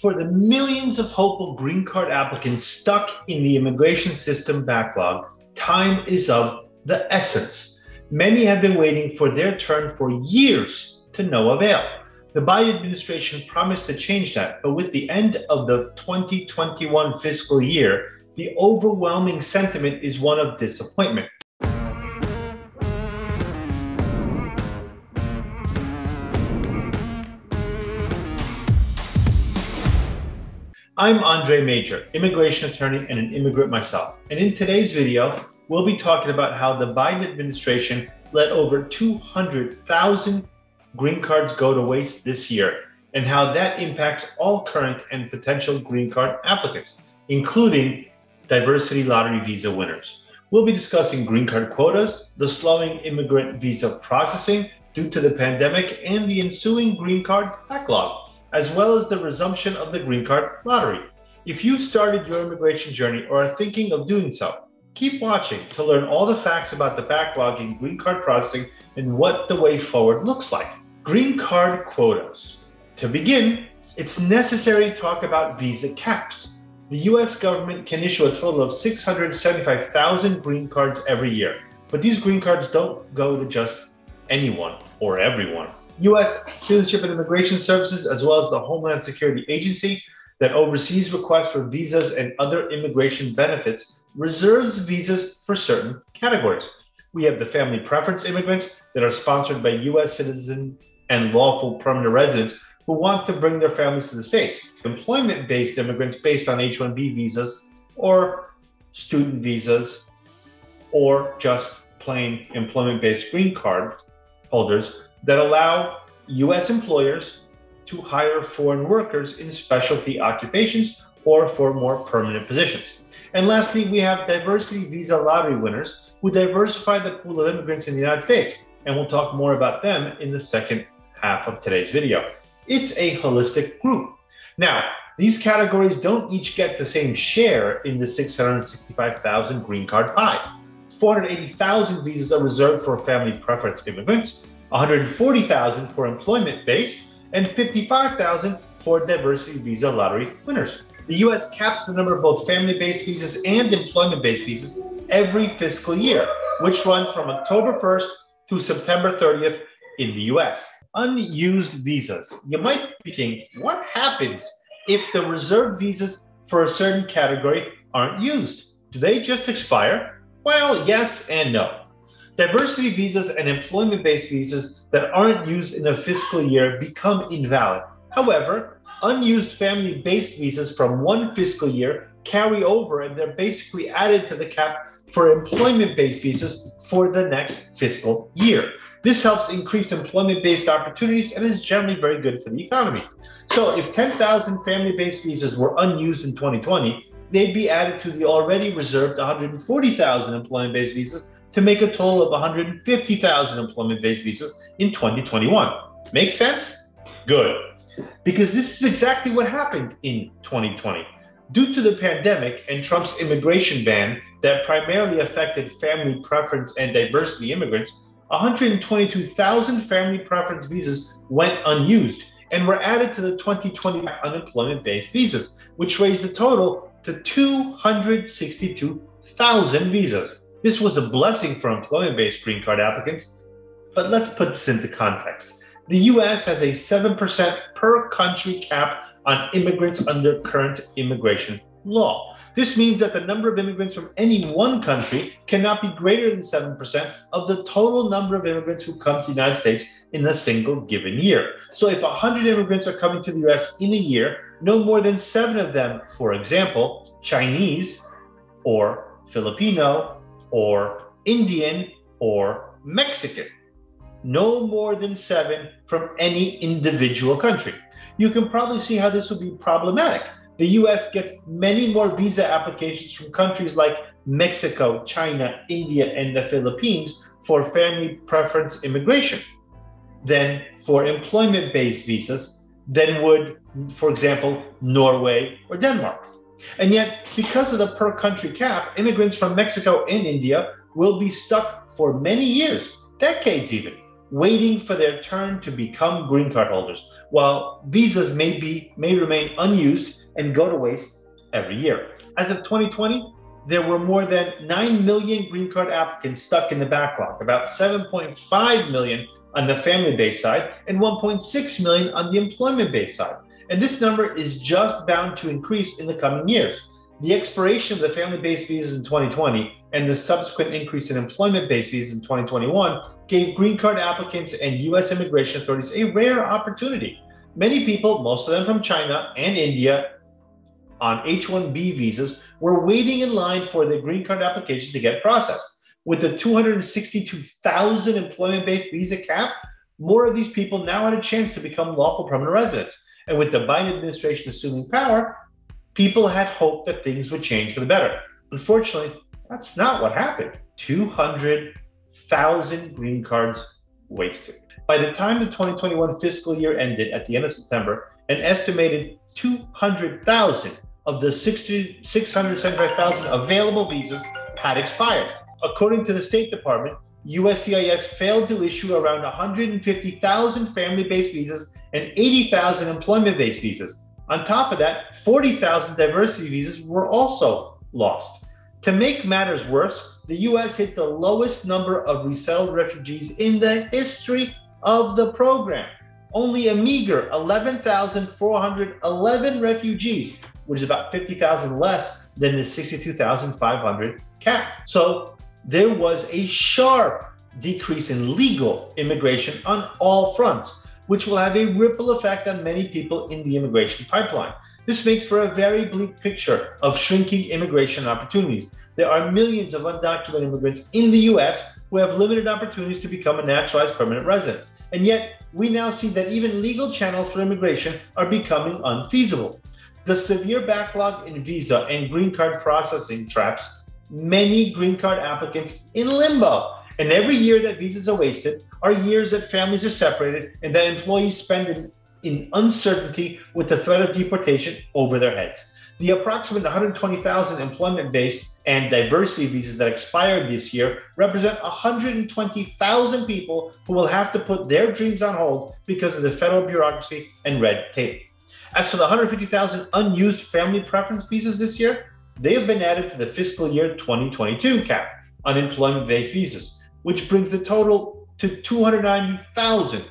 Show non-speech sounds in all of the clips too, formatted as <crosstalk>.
For the millions of hopeful green card applicants stuck in the immigration system backlog, time is of the essence. Many have been waiting for their turn for years to no avail. The Biden administration promised to change that, but with the end of the 2021 fiscal year, the overwhelming sentiment is one of disappointment. I'm Andres Mejer, immigration attorney and an immigrant myself. And in today's video, we'll be talking about how the Biden administration let over 200,000 green cards go to waste this year and how that impacts all current and potential green card applicants, including diversity lottery visa winners. We'll be discussing green card quotas, the slowing immigrant visa processing due to the pandemic, and the ensuing green card backlog as well as the resumption of the green card lottery. If you've started your immigration journey or are thinking of doing so, keep watching to learn all the facts about the backlog in green card processing and what the way forward looks like. Green card quotas. To begin, it's necessary to talk about visa caps. The US government can issue a total of 675,000 green cards every year, but these green cards don't go to just anyone or everyone. U.S. Citizenship and Immigration Services, as well as the Homeland Security Agency, that oversees requests for visas and other immigration benefits, reserves visas for certain categories. We have the family preference immigrants that are sponsored by U.S. citizens and lawful permanent residents who want to bring their families to the States. Employment based immigrants based on H 1B visas or student visas or just plain employment based green card holders that allow US employers to hire foreign workers in specialty occupations or for more permanent positions. And lastly, we have diversity visa lottery winners who diversify the pool of immigrants in the United States. And we'll talk more about them in the second half of today's video. It's a holistic group. Now, these categories don't each get the same share in the 665,000 green card pie. 480,000 visas are reserved for family preference immigrants, 140,000 for employment-based, and 55,000 for diversity visa lottery winners. The US caps the number of both family-based visas and employment-based visas every fiscal year, which runs from October 1st to September 30th in the US. Unused visas. You might be thinking, what happens if the reserved visas for a certain category aren't used? Do they just expire? Well, yes and no. Diversity visas and employment based visas that aren't used in a fiscal year become invalid. However, unused family based visas from one fiscal year carry over and they're basically added to the cap for employment based visas for the next fiscal year. This helps increase employment based opportunities and is generally very good for the economy. So, if 10,000 family based visas were unused in 2020, they'd be added to the already reserved 140,000 employment based visas to make a total of 150,000 employment based visas in 2021. Make sense? Good. Because this is exactly what happened in 2020. Due to the pandemic and Trump's immigration ban that primarily affected family preference and diversity immigrants, 122,000 family preference visas went unused and were added to the 2020 unemployment based visas, which raised the total to 262,000 visas. This was a blessing for employment based green card applicants, but let's put this into context. The US has a 7% per country cap on immigrants under current immigration law. This means that the number of immigrants from any one country cannot be greater than 7% of the total number of immigrants who come to the United States in a single given year. So if 100 immigrants are coming to the US in a year, no more than seven of them, for example, Chinese or Filipino or Indian or Mexican. No more than seven from any individual country. You can probably see how this would be problematic. The US gets many more visa applications from countries like Mexico, China, India, and the Philippines for family preference immigration than for employment based visas than would, for example, Norway or Denmark. And yet, because of the per country cap, immigrants from Mexico and India will be stuck for many years, decades even, waiting for their turn to become green card holders, while visas may be may remain unused and go to waste every year. As of 2020, there were more than 9 million green card applicants stuck in the backlog, about 7.5 million on the family based side and 1.6 million on the employment based side. And this number is just bound to increase in the coming years. The expiration of the family based visas in 2020 and the subsequent increase in employment based visas in 2021 gave green card applicants and US immigration authorities a rare opportunity. Many people, most of them from China and India, on H 1B visas were waiting in line for their green card application to get processed. With the 262,000 employment based visa cap, more of these people now had a chance to become lawful permanent residents. And with the Biden administration assuming power, people had hoped that things would change for the better. Unfortunately, that's not what happened. 200,000 green cards wasted. By the time the 2021 fiscal year ended at the end of September, an estimated 200,000 of the 675,000 available visas had expired. According to the State Department, USCIS failed to issue around 150,000 family based visas and 80,000 employment based visas. On top of that, 40,000 diversity visas were also lost. To make matters worse, the US hit the lowest number of resettled refugees in the history of the program. Only a meager 11,411 refugees, which is about 50,000 less than the 62,500 cap. So there was a sharp decrease in legal immigration on all fronts, which will have a ripple effect on many people in the immigration pipeline. This makes for a very bleak picture of shrinking immigration opportunities. There are millions of undocumented immigrants in the US who have limited opportunities to become a naturalized permanent resident. And yet, we now see that even legal channels for immigration are becoming unfeasible. The severe backlog in visa and green card processing traps many green card applicants in limbo. And every year that visas are wasted are years that families are separated and that employees spend in, in uncertainty with the threat of deportation over their heads. The approximate 120,000 employment based and diversity visas that expired this year represent 120,000 people who will have to put their dreams on hold because of the federal bureaucracy and red tape. As for the 150,000 unused family preference visas this year, they have been added to the fiscal year 2022 cap unemployment based visas, which brings the total to 290,000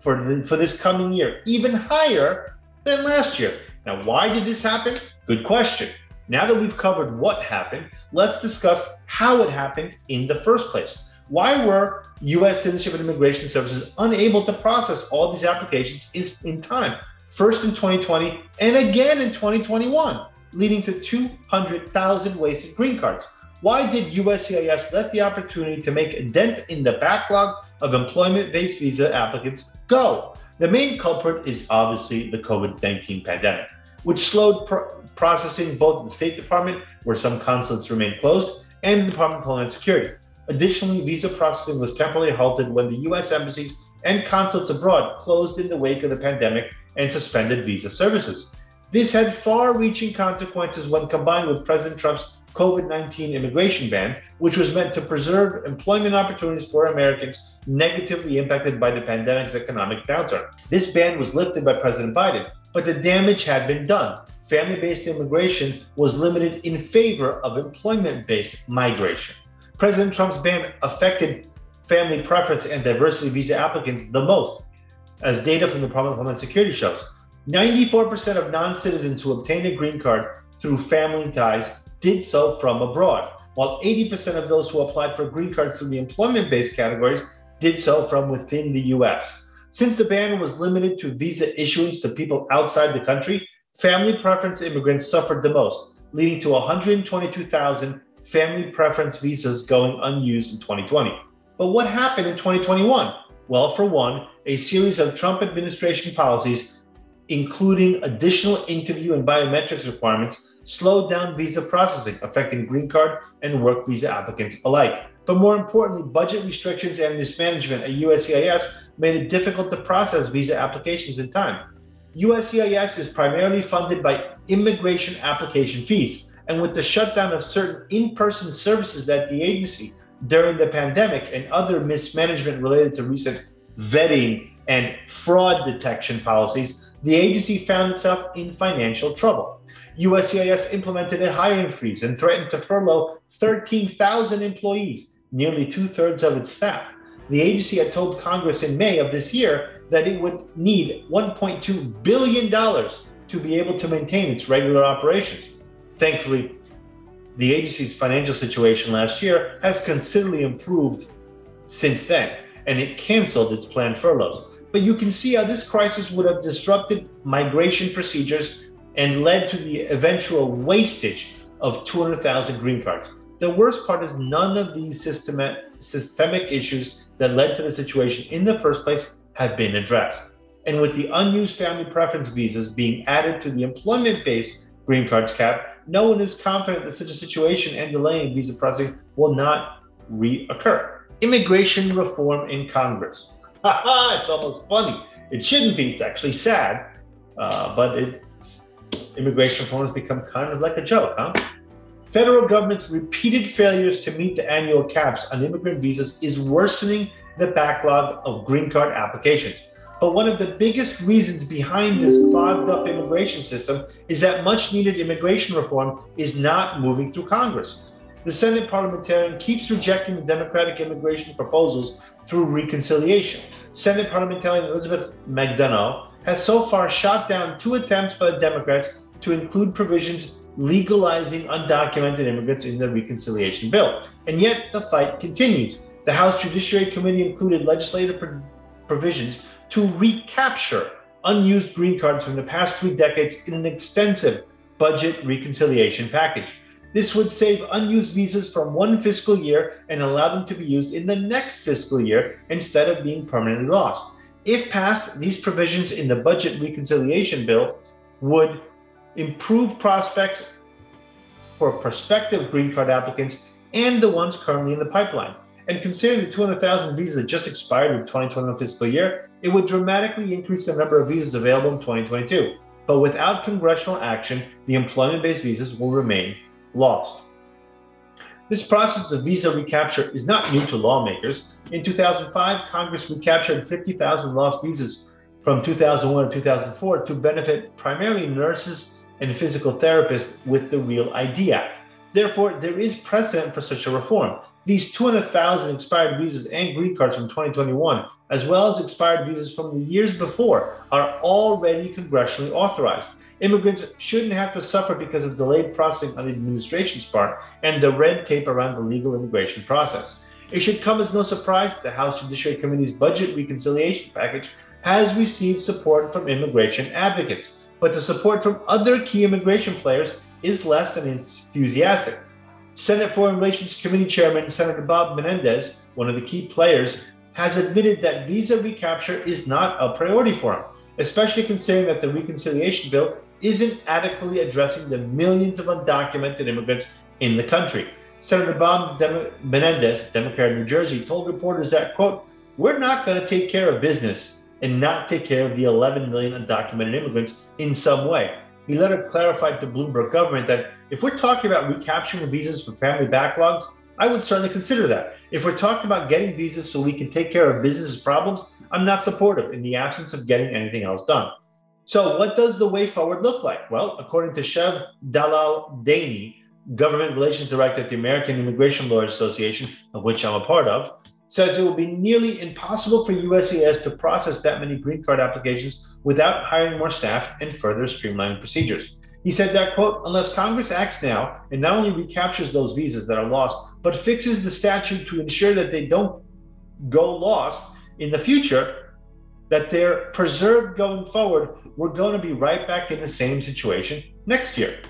for, for this coming year, even higher than last year. Now, why did this happen? Good question. Now that we've covered what happened, let's discuss how it happened in the first place. Why were U.S. Citizenship and Immigration Services unable to process all these applications in time? First in 2020 and again in 2021 leading to 200,000 wasted green cards. Why did USCIS let the opportunity to make a dent in the backlog of employment based visa applicants go? The main culprit is obviously the COVID 19 pandemic, which slowed pro- processing both the State Department, where some consulates remain closed, and the Department of Homeland Security. Additionally, visa processing was temporarily halted when the U.S. embassies and consulates abroad closed in the wake of the pandemic and suspended visa services. This had far reaching consequences when combined with President Trump's COVID 19 immigration ban, which was meant to preserve employment opportunities for Americans negatively impacted by the pandemic's economic downturn. This ban was lifted by President Biden, but the damage had been done. Family based immigration was limited in favor of employment based migration. President Trump's ban affected family preference and diversity visa applicants the most, as data from the Department of Homeland Security shows. 94% of non citizens who obtained a green card through family ties did so from abroad, while 80% of those who applied for green cards through the employment based categories did so from within the US. Since the ban was limited to visa issuance to people outside the country, family preference immigrants suffered the most, leading to 122,000 family preference visas going unused in 2020. But what happened in 2021? Well, for one, a series of Trump administration policies including additional interview and biometrics requirements, slowed down visa processing, affecting green card and work visa applicants alike. But more importantly, budget restrictions and mismanagement at USCIS made it difficult to process visa applications in time. USCIS is primarily funded by immigration application fees, and with the shutdown of certain in person services at the agency, during the pandemic and other mismanagement related to recent vetting and fraud detection policies, the agency found itself in financial trouble. USCIS implemented a hiring freeze and threatened to furlough 13,000 employees, nearly two thirds of its staff. The agency had told Congress in May of this year that it would need $1.2 billion to be able to maintain its regular operations. Thankfully, the agency's financial situation last year has considerably improved since then, and it canceled its planned furloughs. But you can see how this crisis would have disrupted migration procedures and led to the eventual wastage of 200,000 green cards. The worst part is none of these systemic, systemic issues that led to the situation in the first place have been addressed. And with the unused family preference visas being added to the employment based green cards cap, no one is confident that such a situation and delaying visa processing will not reoccur. Immigration reform in Congress. <laughs> it's almost funny. It shouldn't be, it's actually sad, uh, but immigration reform has become kind of like a joke, huh? Federal government's repeated failures to meet the annual caps on immigrant visas is worsening the backlog of green card applications. But one of the biggest reasons behind this clogged up immigration system is that much needed immigration reform is not moving through Congress. The Senate parliamentarian keeps rejecting the Democratic immigration proposals through reconciliation. Senate parliamentarian Elizabeth MacDonough has so far shot down two attempts by Democrats to include provisions legalizing undocumented immigrants in the reconciliation bill. And yet the fight continues. The House Judiciary Committee included legislative pro- provisions to recapture unused green cards from the past three decades in an extensive budget reconciliation package. This would save unused visas from one fiscal year and allow them to be used in the next fiscal year instead of being permanently lost. If passed, these provisions in the budget reconciliation bill would improve prospects for prospective green card applicants and the ones currently in the pipeline. And considering the 200,000 visas that just expired in the 2021 fiscal year, it would dramatically increase the number of visas available in 2022. But without congressional action, the employment based visas will remain lost. This process of visa recapture is not new to lawmakers. In 2005, Congress recaptured 50,000 lost visas from 2001 to 2004 to benefit primarily nurses and physical therapists with the Real ID Act. Therefore, there is precedent for such a reform. These 200,000 expired visas and green cards from 2021, as well as expired visas from the years before, are already congressionally authorized. Immigrants shouldn't have to suffer because of delayed processing on the administration's part and the red tape around the legal immigration process. It should come as no surprise that the House Judiciary Committee's budget reconciliation package has received support from immigration advocates but the support from other key immigration players is less than enthusiastic. Senate Foreign Relations Committee Chairman Senator Bob Menendez, one of the key players, has admitted that visa recapture is not a priority for him, especially considering that the reconciliation bill isn't adequately addressing the millions of undocumented immigrants in the country. Senator Bob Dem- Menendez, Democrat of New Jersey, told reporters that, quote, we're not going to take care of business and not take care of the 11 million undocumented immigrants in some way. He later clarified to Bloomberg government that if we're talking about recapturing visas for family backlogs, I would certainly consider that. If we're talking about getting visas so we can take care of business problems, I'm not supportive in the absence of getting anything else done. So, what does the way forward look like? Well, according to Shev Dalal-Dheini, Government Relations Director at the American Immigration Lawyers Association, of which I'm a part of, says it will be nearly impossible for USCIS to process that many green card applications without hiring more staff and further streamlining procedures. He said that, quote, unless Congress acts now and not only recaptures those visas that are lost, but fixes the statute to ensure that they don't go lost in the future, that they're preserved going forward, we're going to be right back in the same situation next year.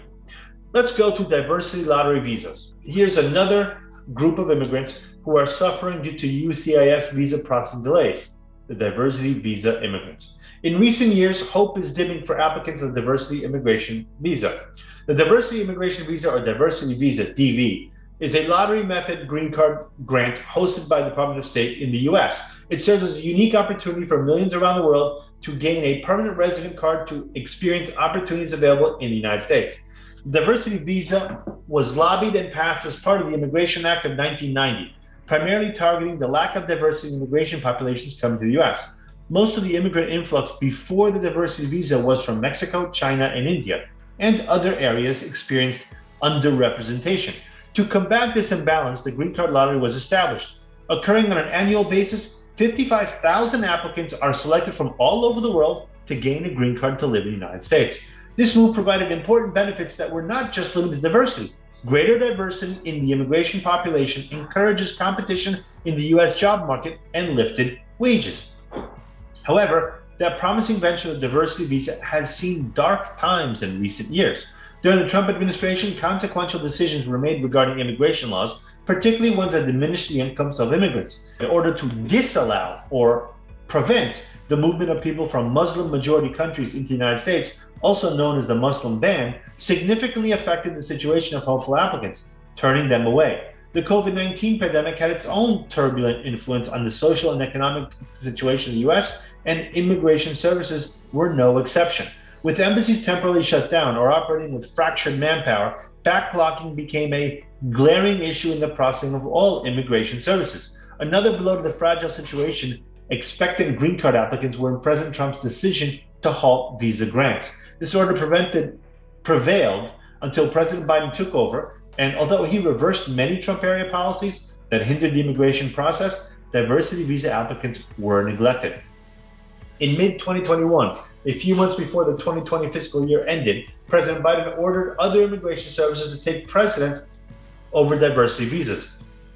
Let's go to diversity lottery visas. Here's another group of immigrants who are suffering due to UCIS visa processing delays, the diversity visa immigrants. In recent years, hope is dimming for applicants of the diversity immigration visa. The diversity immigration visa or diversity visa, DV, is a lottery method green card grant hosted by the Department of State in the US. It serves as a unique opportunity for millions around the world to gain a permanent resident card to experience opportunities available in the United States. The Diversity visa was lobbied and passed as part of the Immigration Act of 1990. primarily targeting the lack of diversity in immigration populations coming to the US. Most of the immigrant influx before the diversity visa was from Mexico, China, and India, and other areas experienced underrepresentation. To combat this imbalance, the green card lottery was established. Occurring on an annual basis, 55,000 applicants are selected from all over the world to gain a green card to live in the United States. This move provided important benefits that were not just limited to diversity. Greater diversity in the immigration population encourages competition in the US job market and lifted wages. However, that promising venture of diversity visa has seen dark times in recent years. During the Trump administration, consequential decisions were made regarding immigration laws, particularly ones that diminish the incomes of immigrants, in order to disallow or prevent the movement of people from Muslim majority countries into the United States, also known as the Muslim ban, significantly affected the situation of hopeful applicants, turning them away. The COVID 19 pandemic had its own turbulent influence on the social and economic situation in the US, and immigration services were no exception. With embassies temporarily shut down or operating with fractured manpower, backlogging became a glaring issue in the processing of all immigration services. Another blow to the fragile situation expectant green card applicants were in President Trump's decision to halt visa grants. This order prevented prevailed until President Biden took over, and although he reversed many Trump area policies that hindered the immigration process, diversity visa applicants were neglected. In mid 2021, a few months before the 2020 fiscal year ended, President Biden ordered other immigration services to take precedence over diversity visas,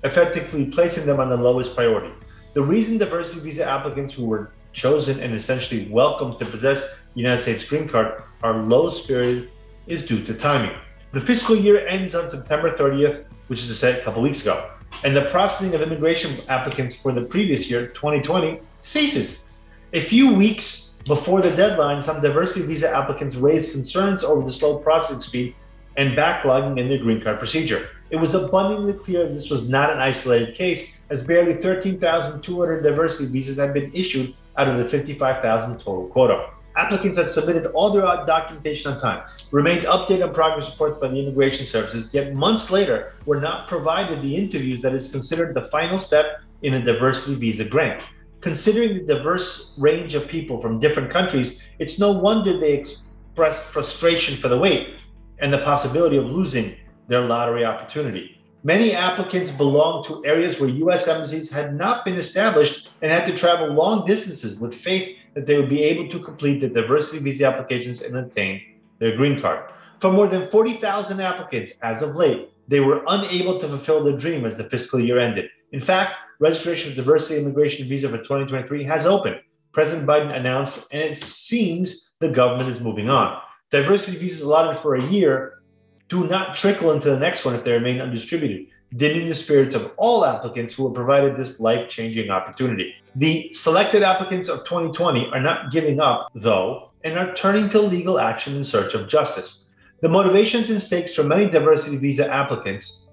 effectively placing them on the lowest priority. The reason diversity visa applicants who were chosen and essentially welcomed to possess the United States green card are low spirited is due to timing. The fiscal year ends on September 30th, which is to say a couple weeks ago, and the processing of immigration applicants for the previous year, 2020, ceases. A few weeks before the deadline, some diversity visa applicants raised concerns over the slow processing speed and backlogging in the green card procedure. It was abundantly clear this was not an isolated case, as barely 13,200 diversity visas had been issued out of the 55,000 total quota. Applicants had submitted all their documentation on time, remained updated on progress reports by the immigration services, yet months later were not provided the interviews that is considered the final step in a diversity visa grant. Considering the diverse range of people from different countries, it's no wonder they expressed frustration for the wait and the possibility of losing their lottery opportunity. Many applicants belong to areas where U.S. embassies had not been established and had to travel long distances with faith that they would be able to complete the diversity visa applications and obtain their green card. For more than 40,000 applicants as of late, they were unable to fulfill their dream as the fiscal year ended. In fact, registration for diversity immigration visa for 2023 has opened. President Biden announced, and it seems the government is moving on. Diversity visas allotted for a year do not trickle into the next one if they remain undistributed, dimming the spirits of all applicants who were provided this life changing opportunity. The selected applicants of 2020 are not giving up, though, and are turning to legal action in search of justice. The motivations and stakes for many diversity visa applicants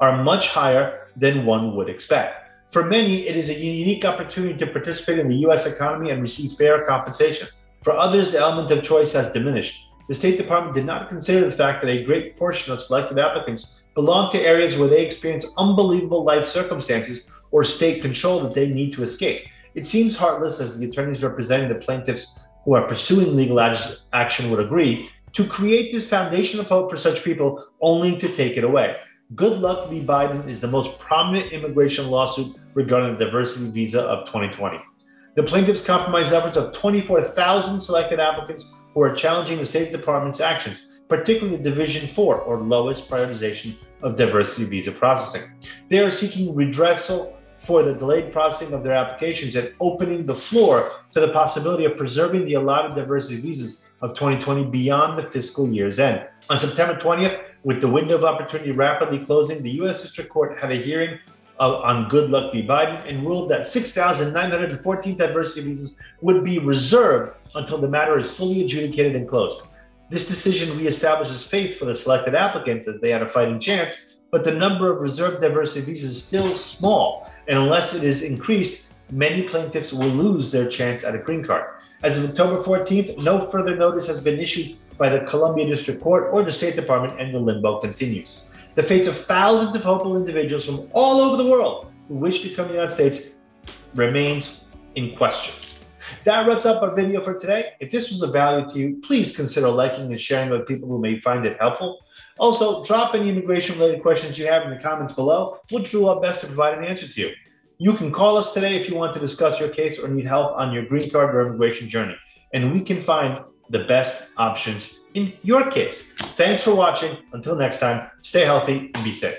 are much higher than one would expect. For many, it is a unique opportunity to participate in the US economy and receive fair compensation. For others, the element of choice has diminished the State Department did not consider the fact that a great portion of selected applicants belong to areas where they experience unbelievable life circumstances or state control that they need to escape. It seems heartless, as the attorneys representing the plaintiffs who are pursuing legal action would agree, to create this foundation of hope for such people only to take it away. Goodluck v. Biden is the most prominent immigration lawsuit regarding the diversity visa of 2020. The plaintiffs compromised efforts of 24,000 selected applicants who are challenging the State Department's actions, particularly Division 4, or lowest prioritization of diversity visa processing. They are seeking redressal for the delayed processing of their applications and opening the floor to the possibility of preserving the allotted diversity visas of 2020 beyond the fiscal year's end. On September 20th, with the window of opportunity rapidly closing, the U.S. District Court had a hearing on Goodluck v. Biden and ruled that 6,914 diversity visas would be reserved until the matter is fully adjudicated and closed. This decision reestablishes faith for the selected applicants as they had a fighting chance, but the number of reserved diversity visas is still small, and unless it is increased, many plaintiffs will lose their chance at a green card. As of October 14th, no further notice has been issued by the Columbia District Court or the State Department, and the limbo continues. The fates of thousands of hopeful individuals from all over the world who wish to come to the United States remains in question. That wraps up our video for today. If this was of value to you, please consider liking and sharing with people who may find it helpful. Also, drop any immigration related questions you have in the comments below. We'll do our best to provide an answer to you. You can call us today if you want to discuss your case or need help on your green card or immigration journey, and we can find the best options in your case. Thanks for watching. Until next time, stay healthy and be safe.